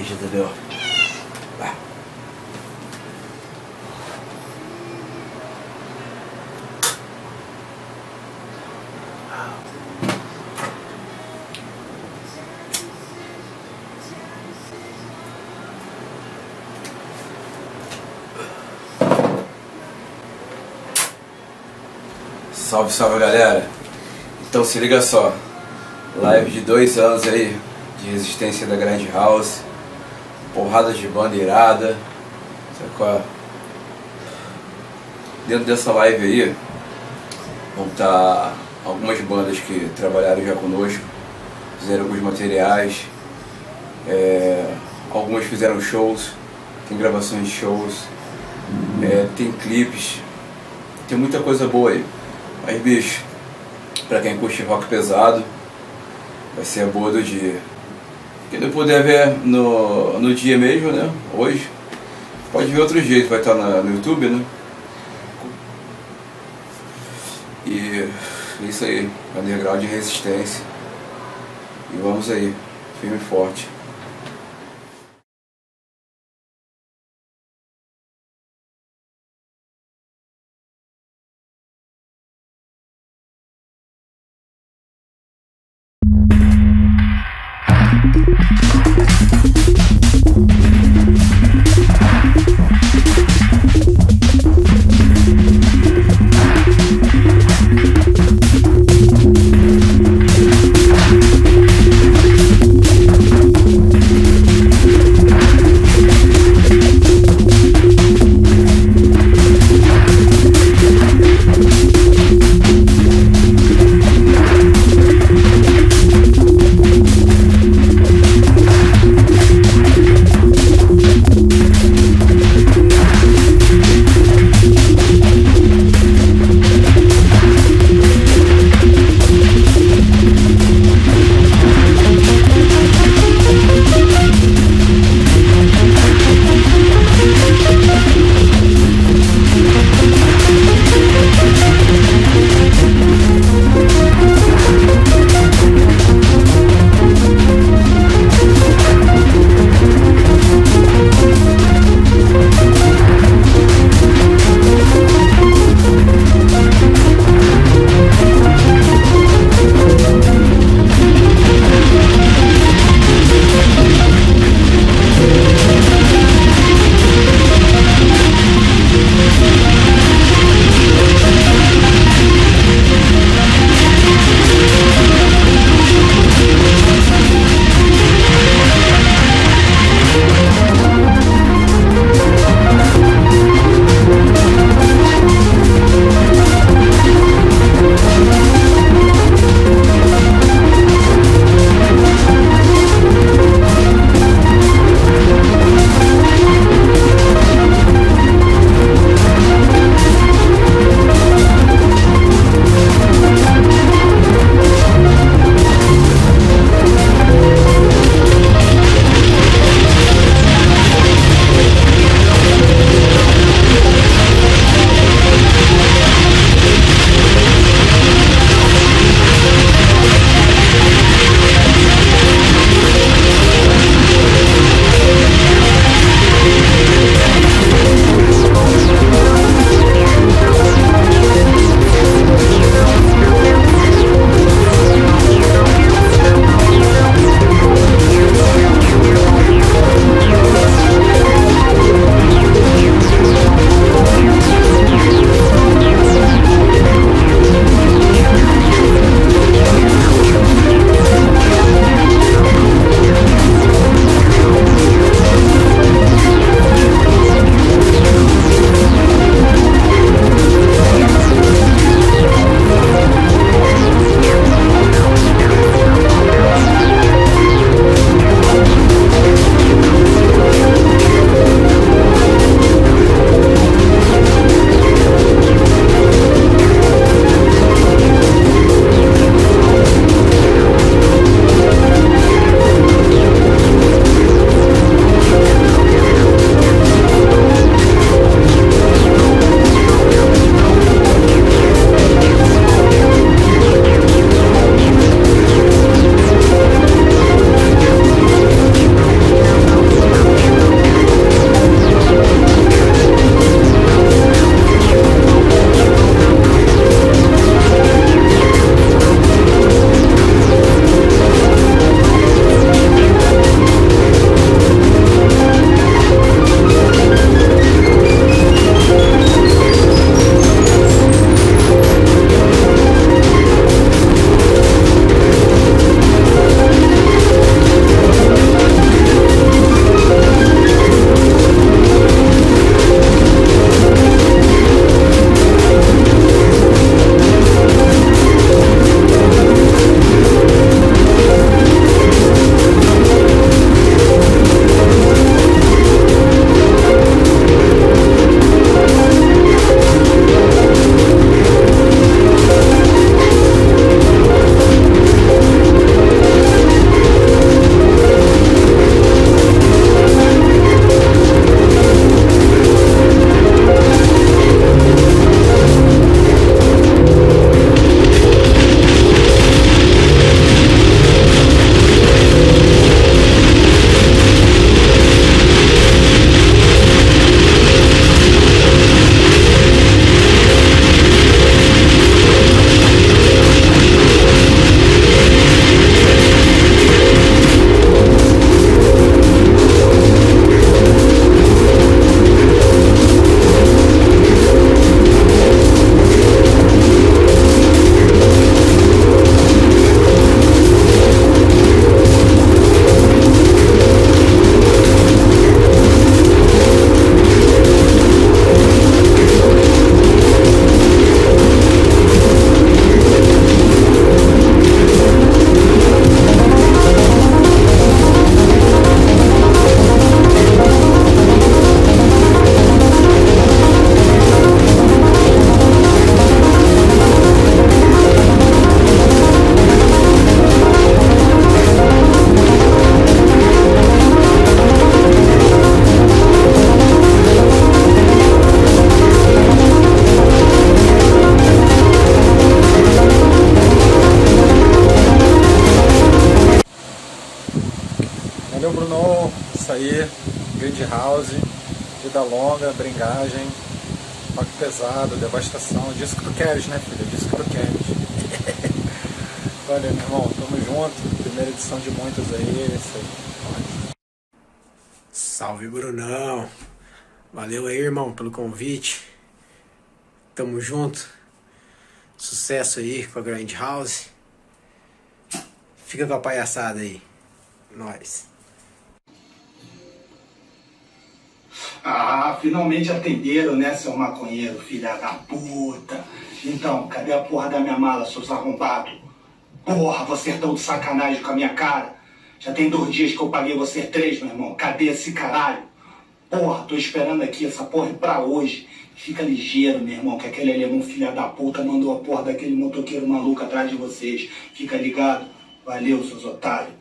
Beijo, entendeu? Salve, salve galera! Então se liga só, live de dois anos aí de resistência da Grand House, porrada de banda irada, sabe qual? Dentro dessa live aí vão estar algumas bandas que trabalharam já conosco, fizeram alguns materiais, é, algumas fizeram shows, tem gravações de shows, é, tem clipes, tem muita coisa boa aí. Mas bicho, pra quem curte rock pesado, vai ser a boa do dia. Quem não puder ver no, no dia mesmo, né? Hoje, pode ver outro jeito, vai estar na, no YouTube, né? E é isso aí, underground de resistência. E vamos aí, firme e forte. pelo convite. Tamo junto. Sucesso aí com a Grand House. Fica com a palhaçada aí. Nós. Ah, finalmente atenderam, né, seu maconheiro, filha da puta. Então, cadê a porra da minha mala, seus arrombados? Porra, você é tão de sacanagem com a minha cara. Já tem dois dias que eu paguei você três, meu irmão. Cadê esse caralho? Porra, tô esperando aqui, essa porra é pra hoje. Fica ligeiro, meu irmão, que aquele alemão filha da puta mandou a porra daquele motoqueiro maluco atrás de vocês. Fica ligado. Valeu, seus otários.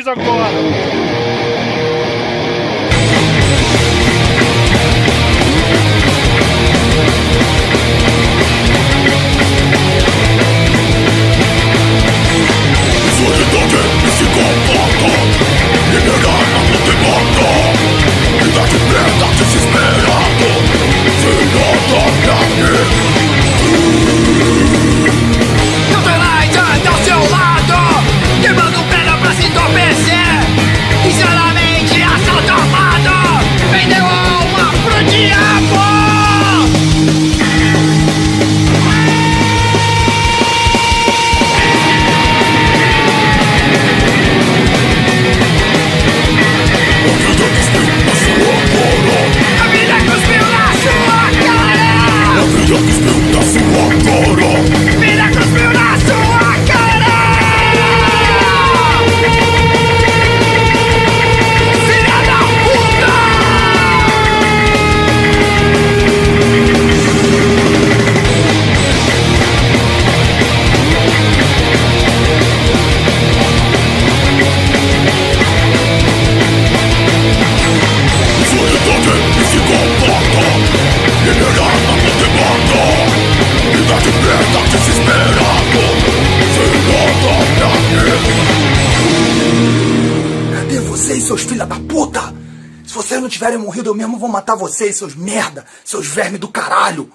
vocês agora. quiserem morrido eu mesmo vou matar vocês, seus merda, seus vermes do caralho.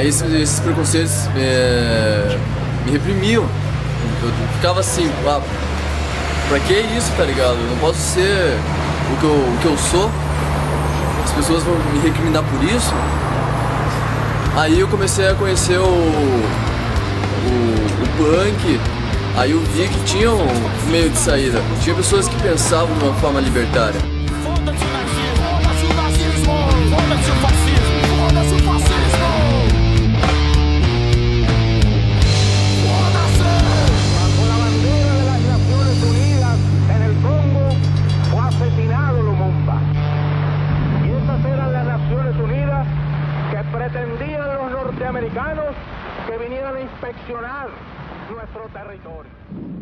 Aí esses, esses preconceitos é, me reprimiam. Eu ficava assim, ah, pra que isso, tá ligado? Eu não posso ser o que eu, o que eu sou. As pessoas vão me recriminar por isso. Aí eu comecei a conhecer o, o, o punk, aí eu vi que tinha um meio de saída. Tinha pessoas que pensavam de uma forma libertária. nuestro territorio.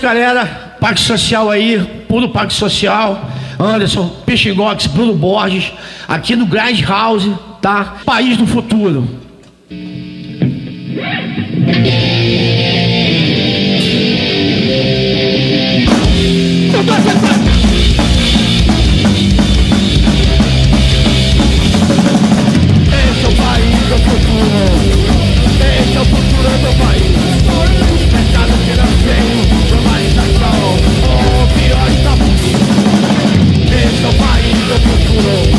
Galera. Parque Social aí, puro Parque Social. Anderson, Peixigox, Bruno Borges, aqui no Grand House, tá? País do futuro. Vir. Esse é o país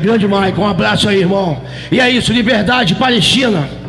grande Michael, um abraço aí, irmão. E é isso, liberdade, Palestina.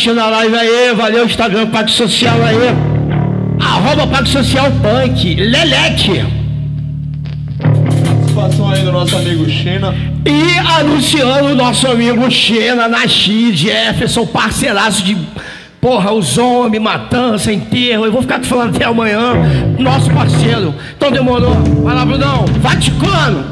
Assistindo a live aí, valeu Instagram, Pacto Social aí. Arroba Pacto Social Punk, Leleque. Participação aí do nosso amigo China. E anunciando o nosso amigo Xena, Nashi, Jefferson, parceiraço de. Porra, os homens, matança, enterro. Eu vou ficar te falando até amanhã. Nosso parceiro. Então demorou. Vai lá, Brunão. Vaticano.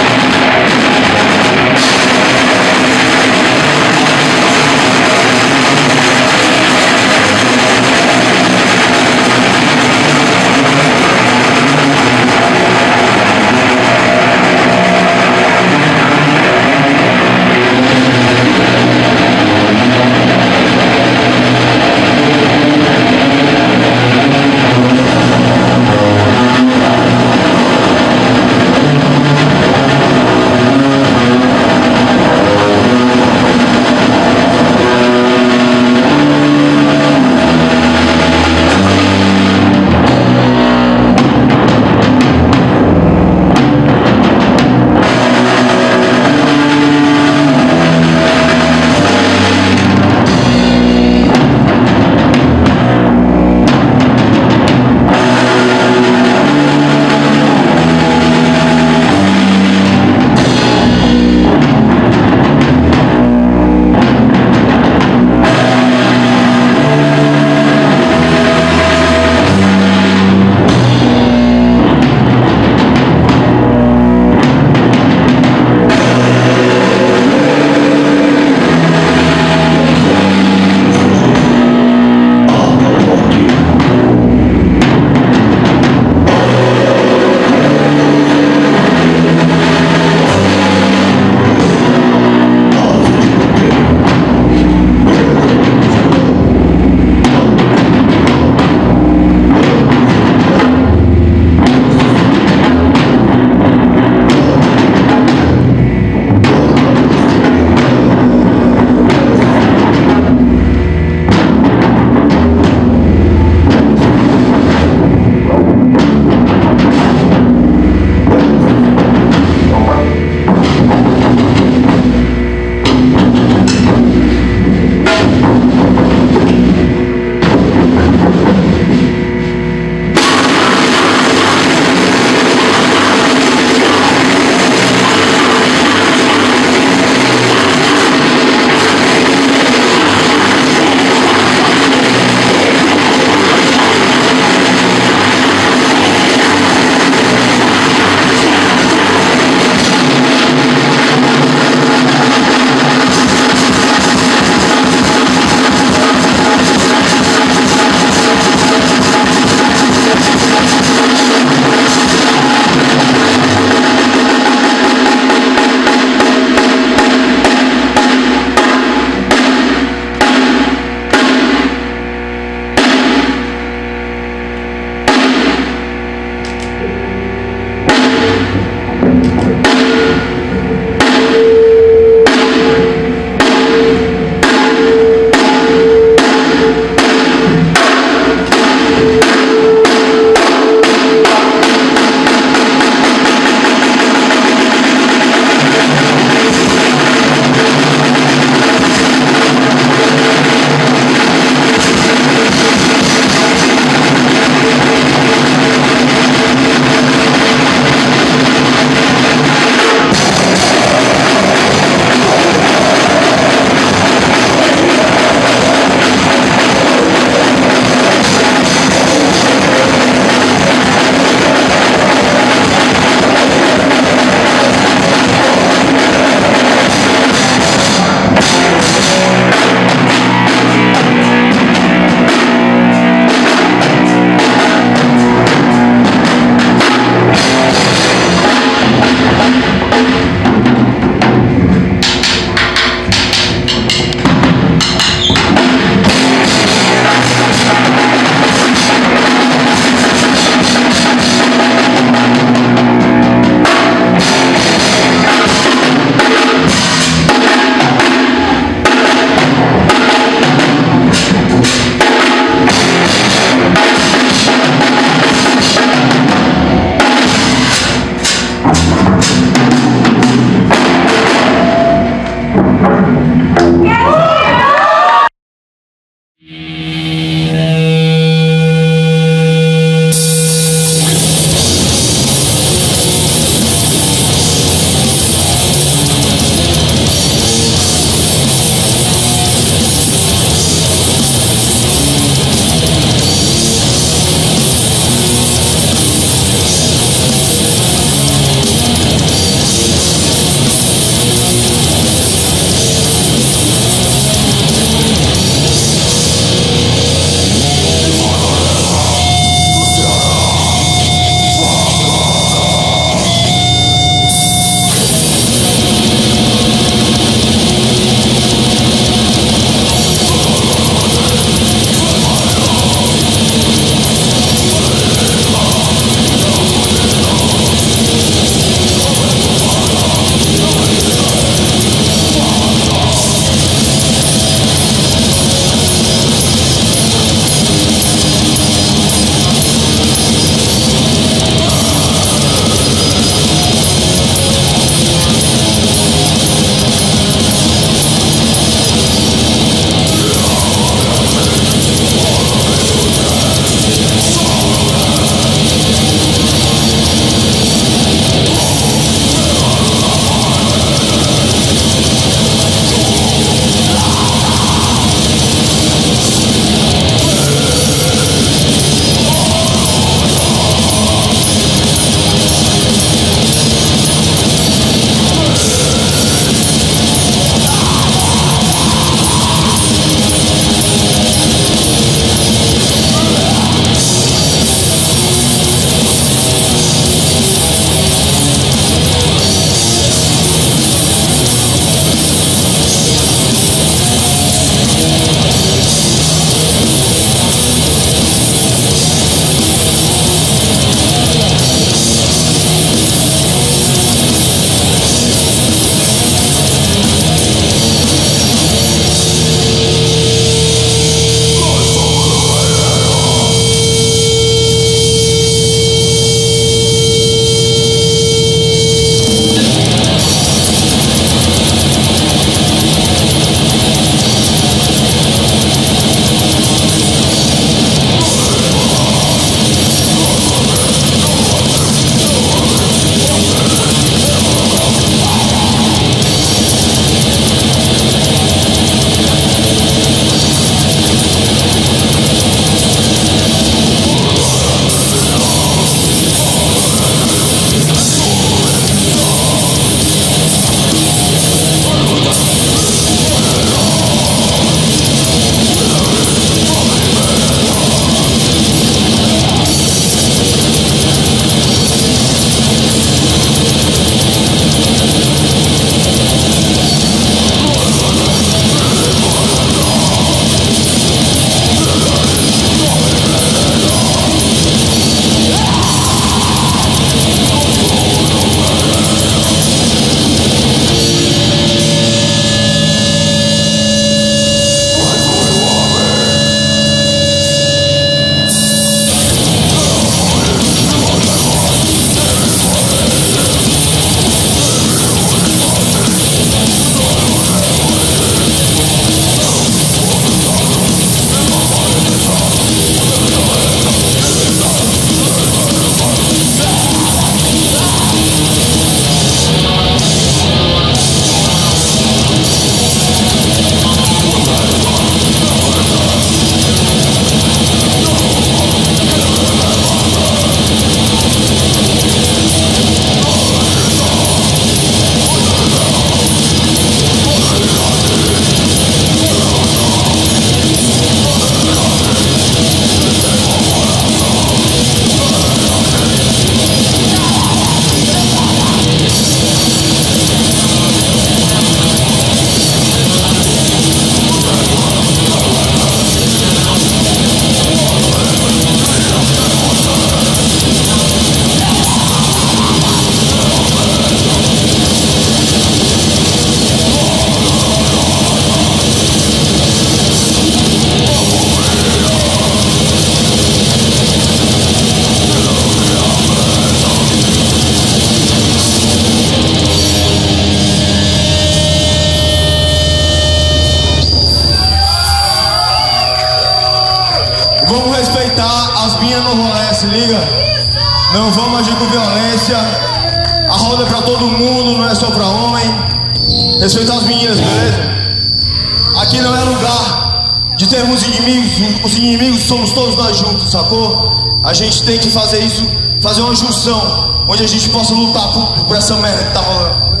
A gente tem que fazer isso, fazer uma junção, onde a gente possa lutar por, por essa merda que tá rolando.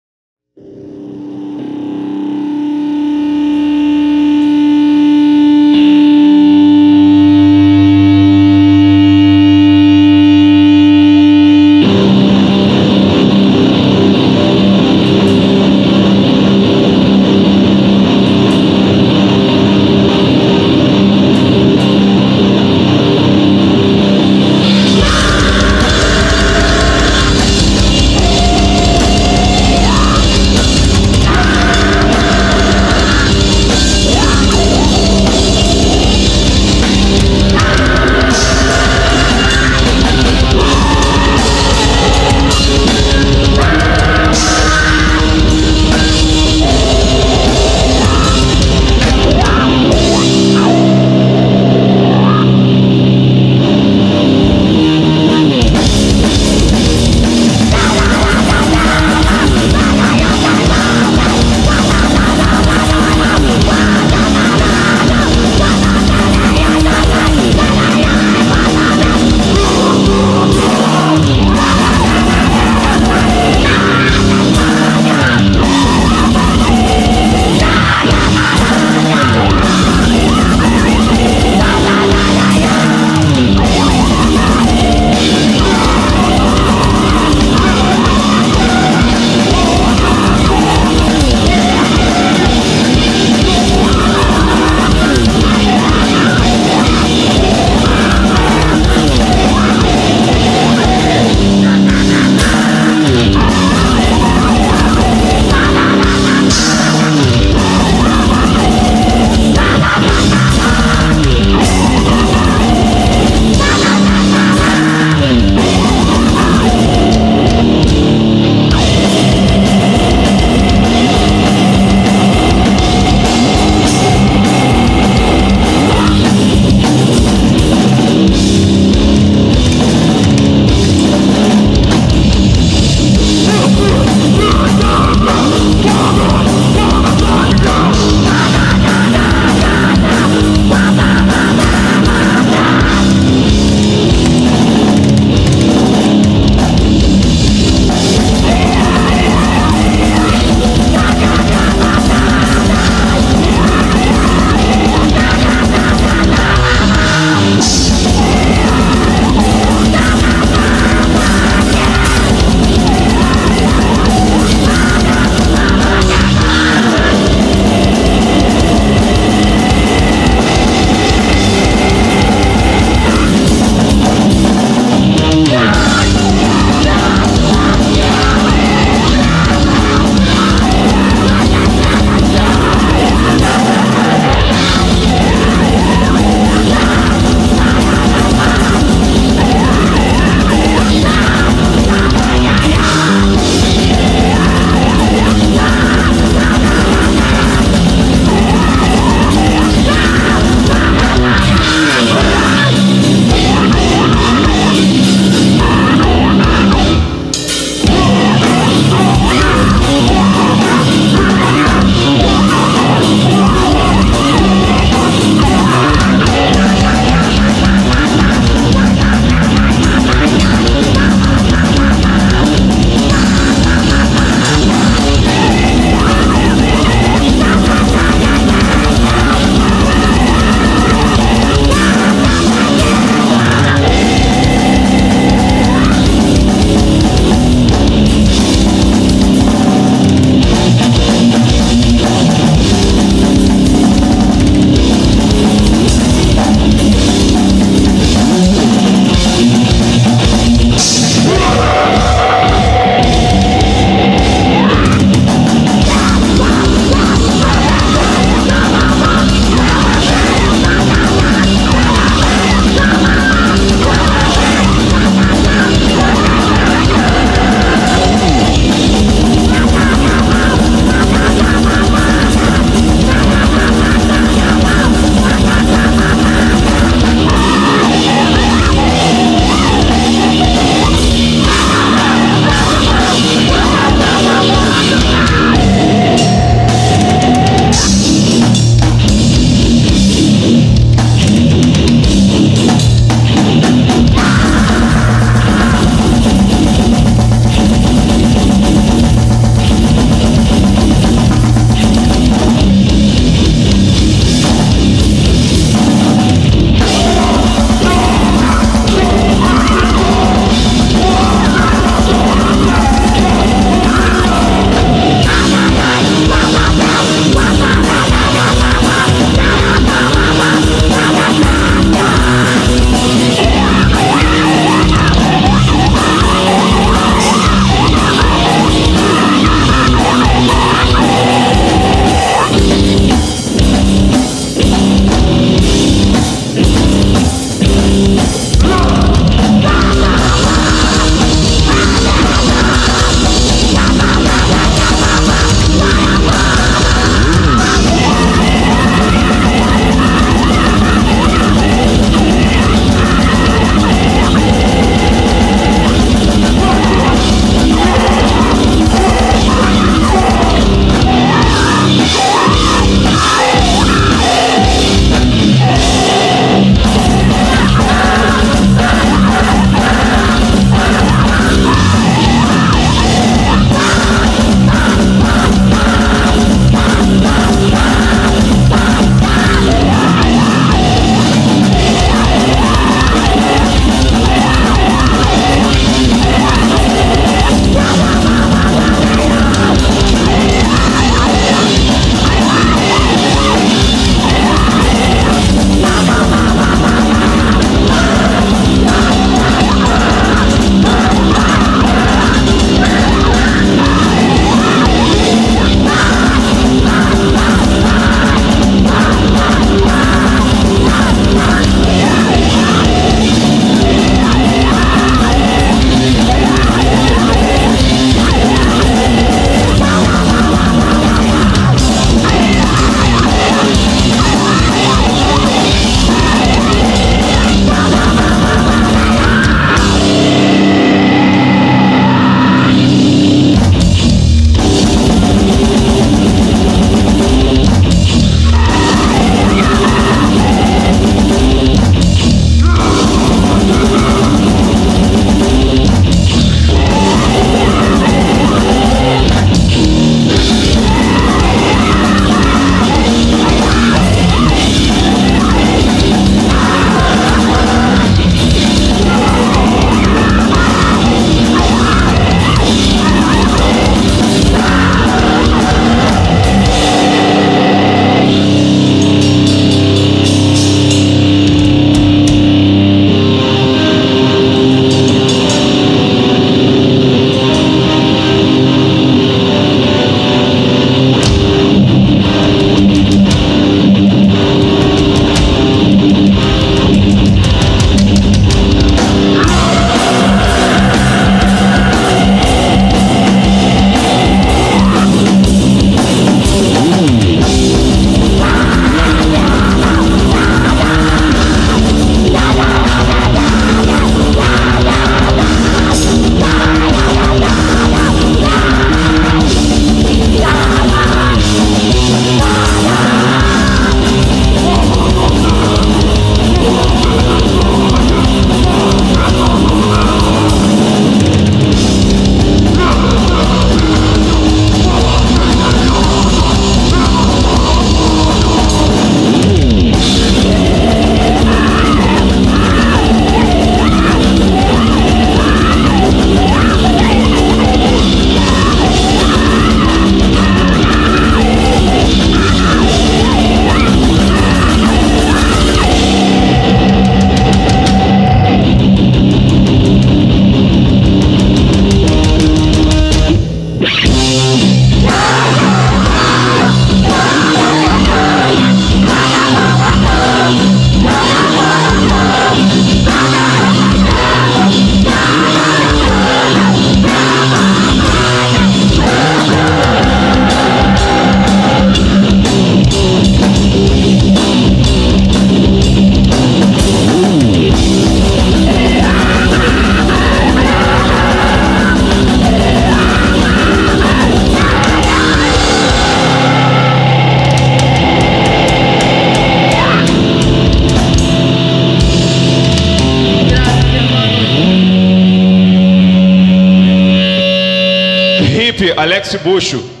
Alex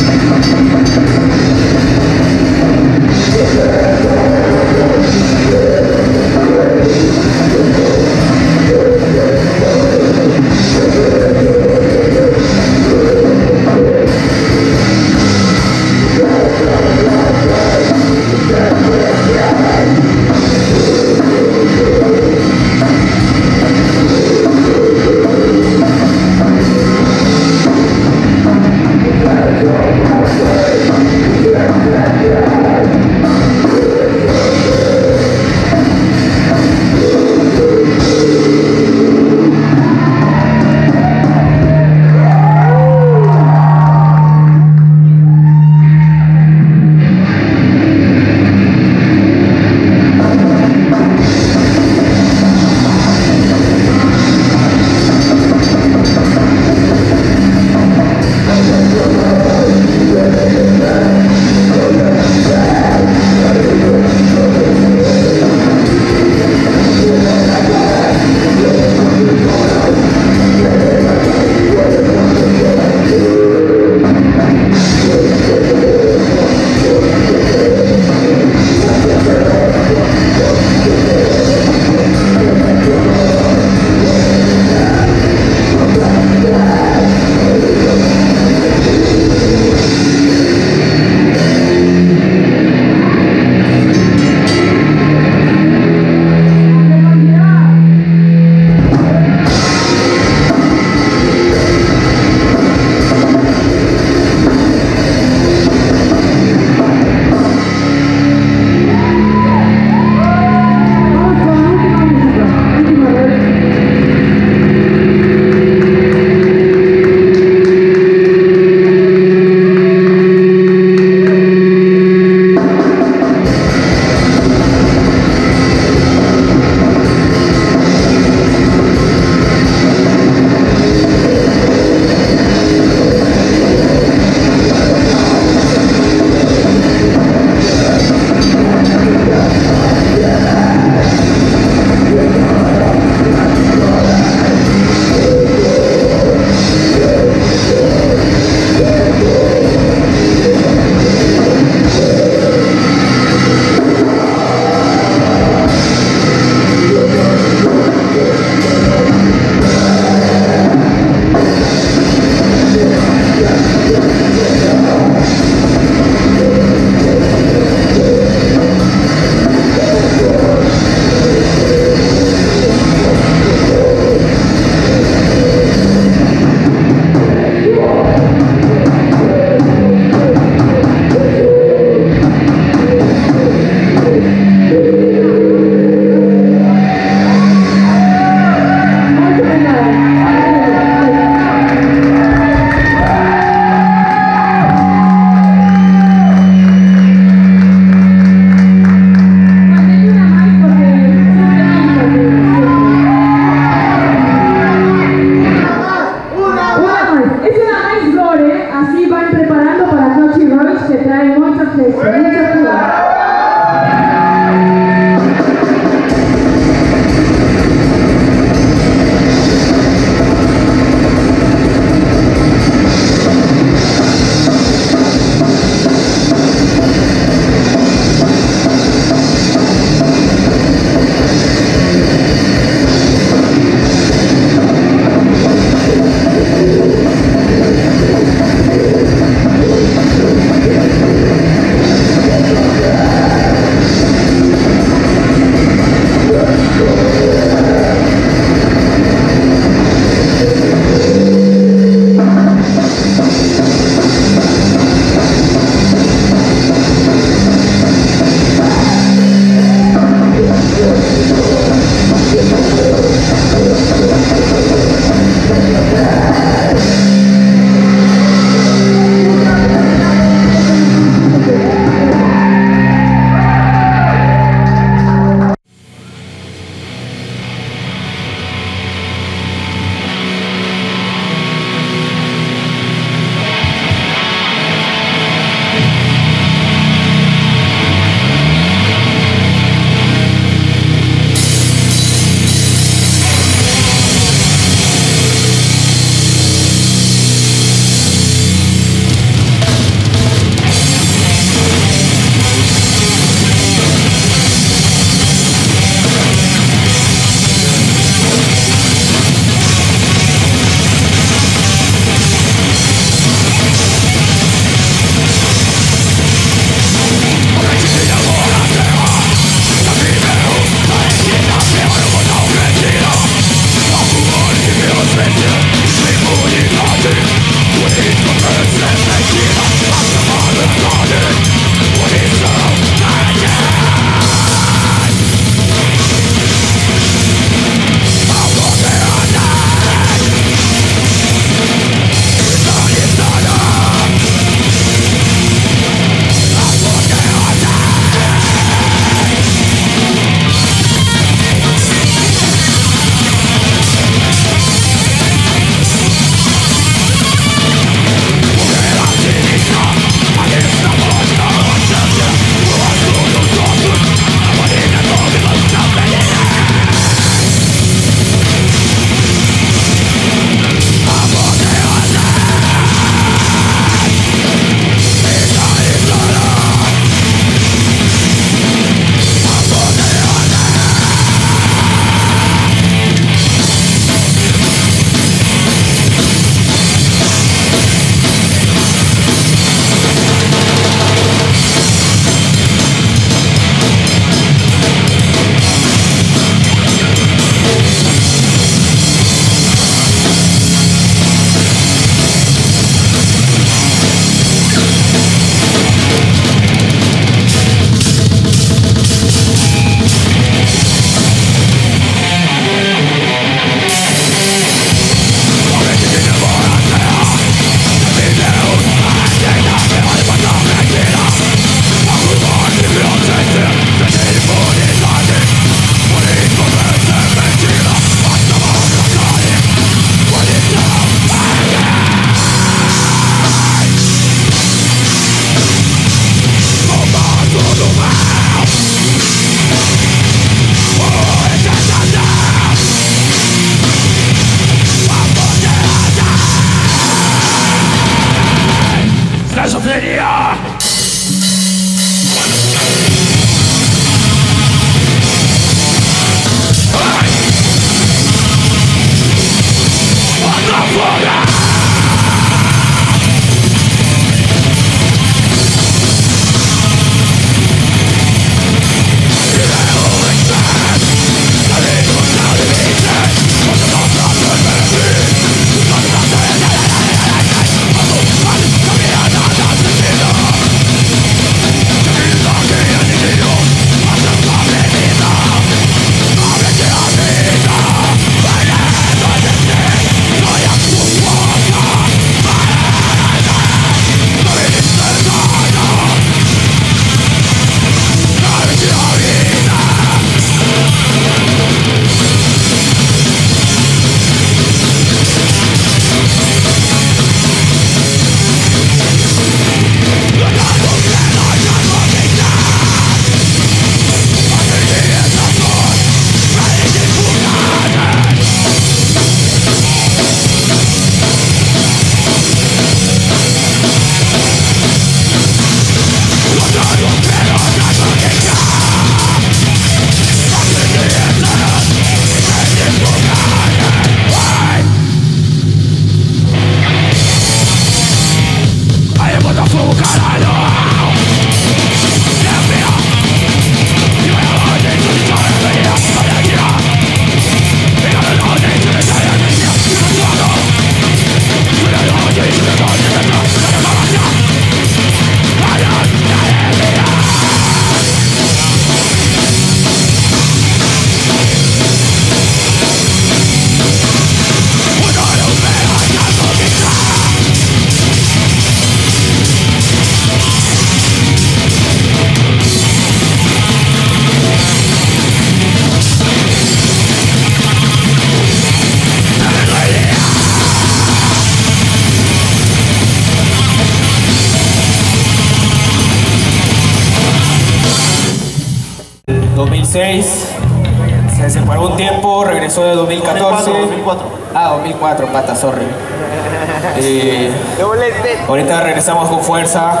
ahorita regresamos con fuerza.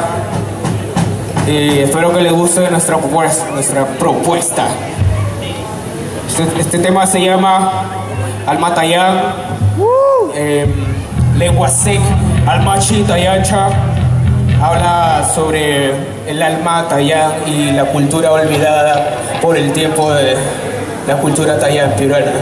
Y espero que les guste nuestra propuesta. Nuestra propuesta. Este, este tema se llama Alma Tayán, eh, Lengua Sec, Alma Chita y Ancha. Habla sobre el alma tayán y la cultura olvidada por el tiempo de la cultura tayán peruana.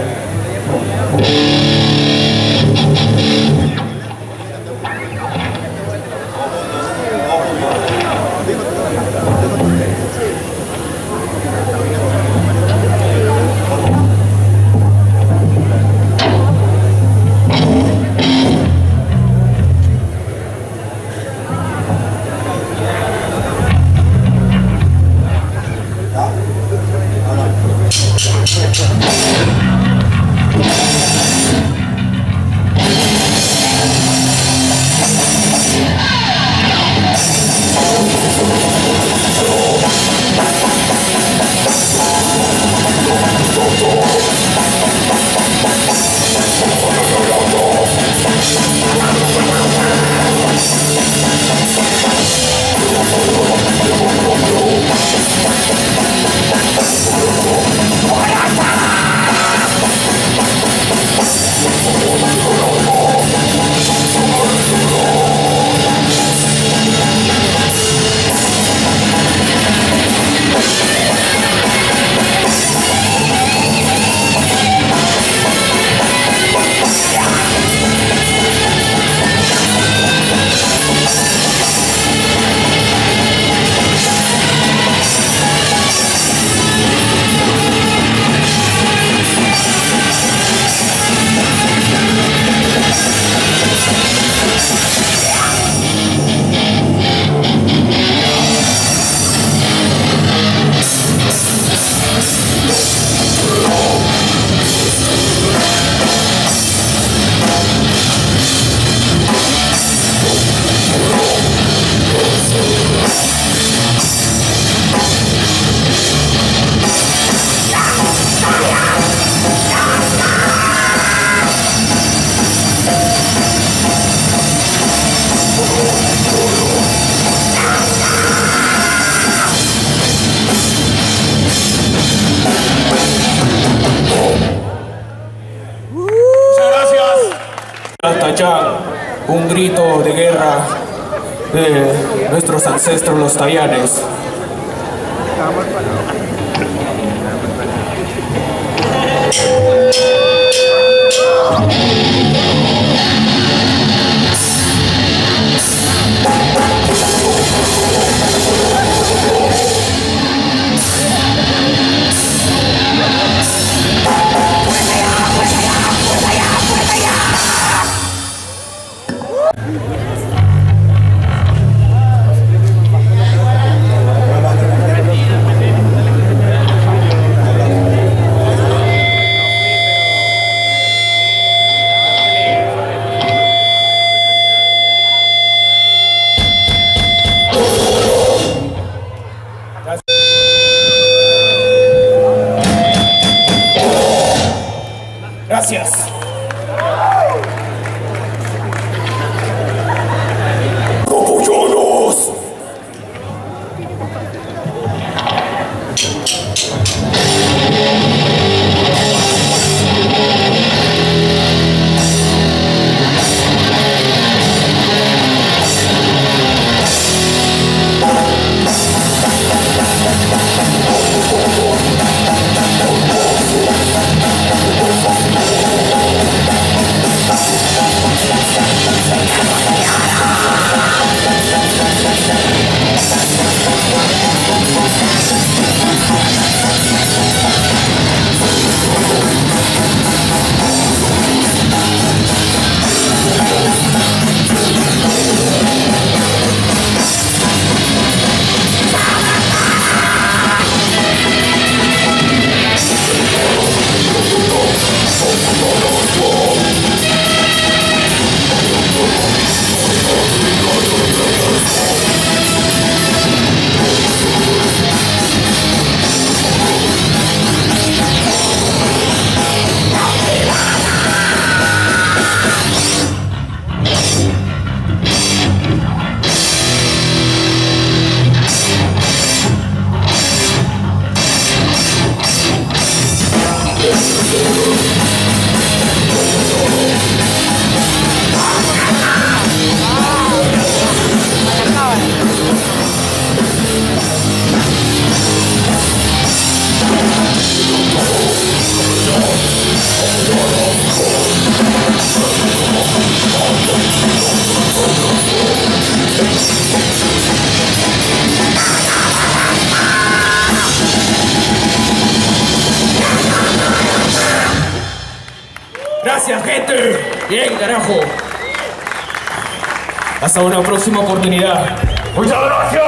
Próxima oportunidad. Muchas gracias.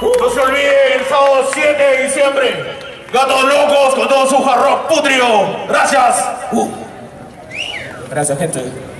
No se olviden el sábado 7 de diciembre. Gatos locos con todo su hard rock putrio. Gracias. Gracias, gente.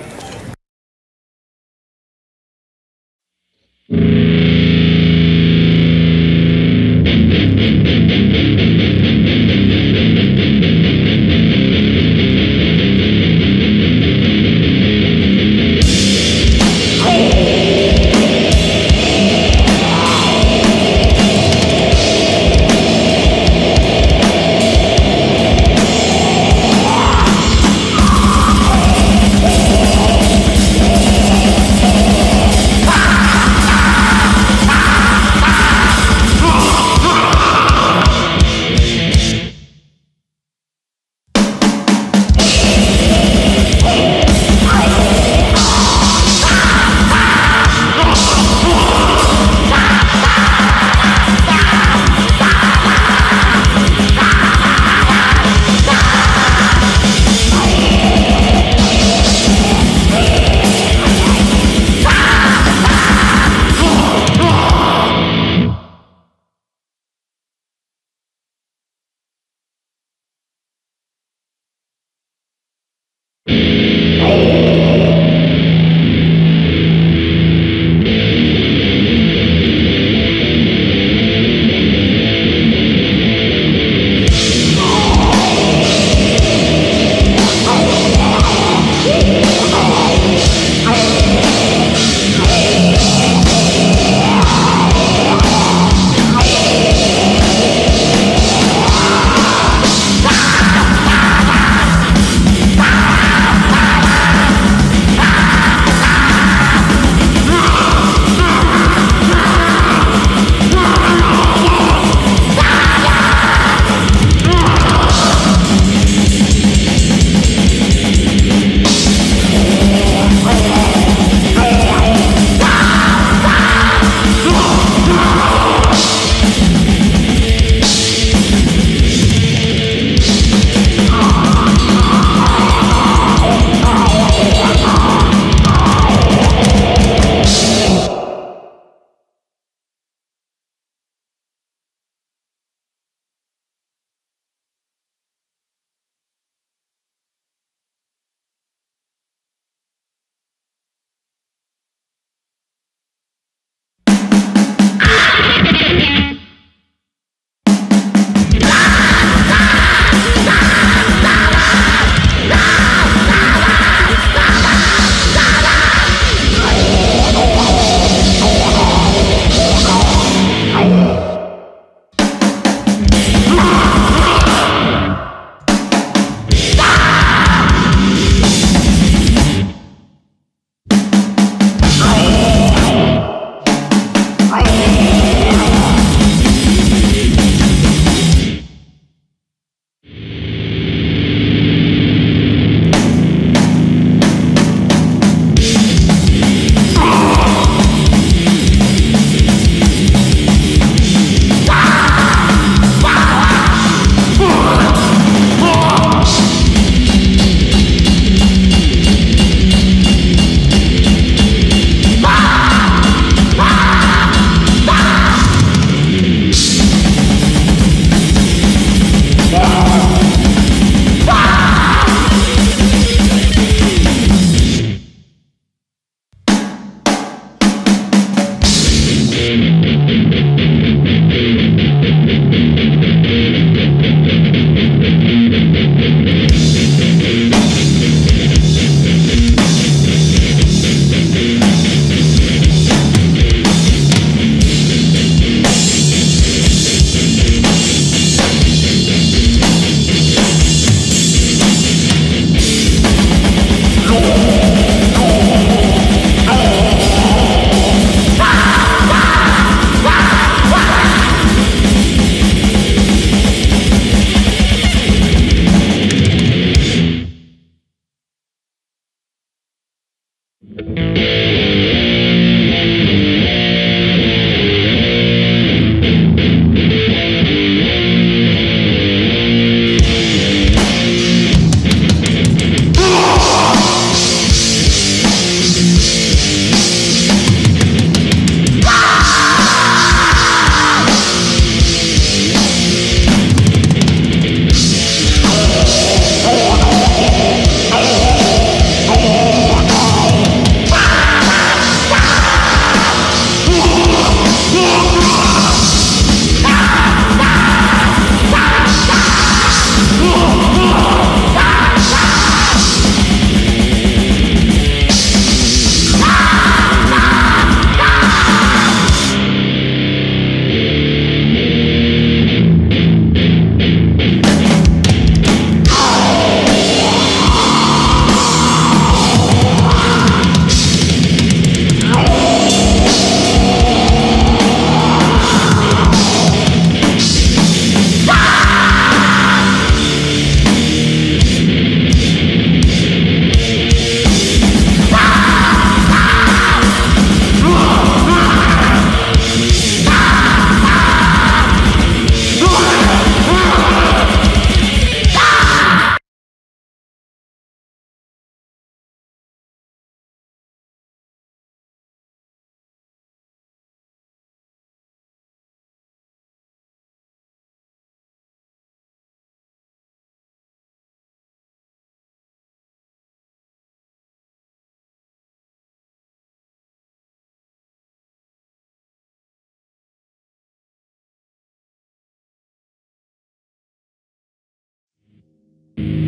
Mm-hmm.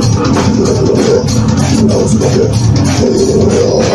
i Hey, well.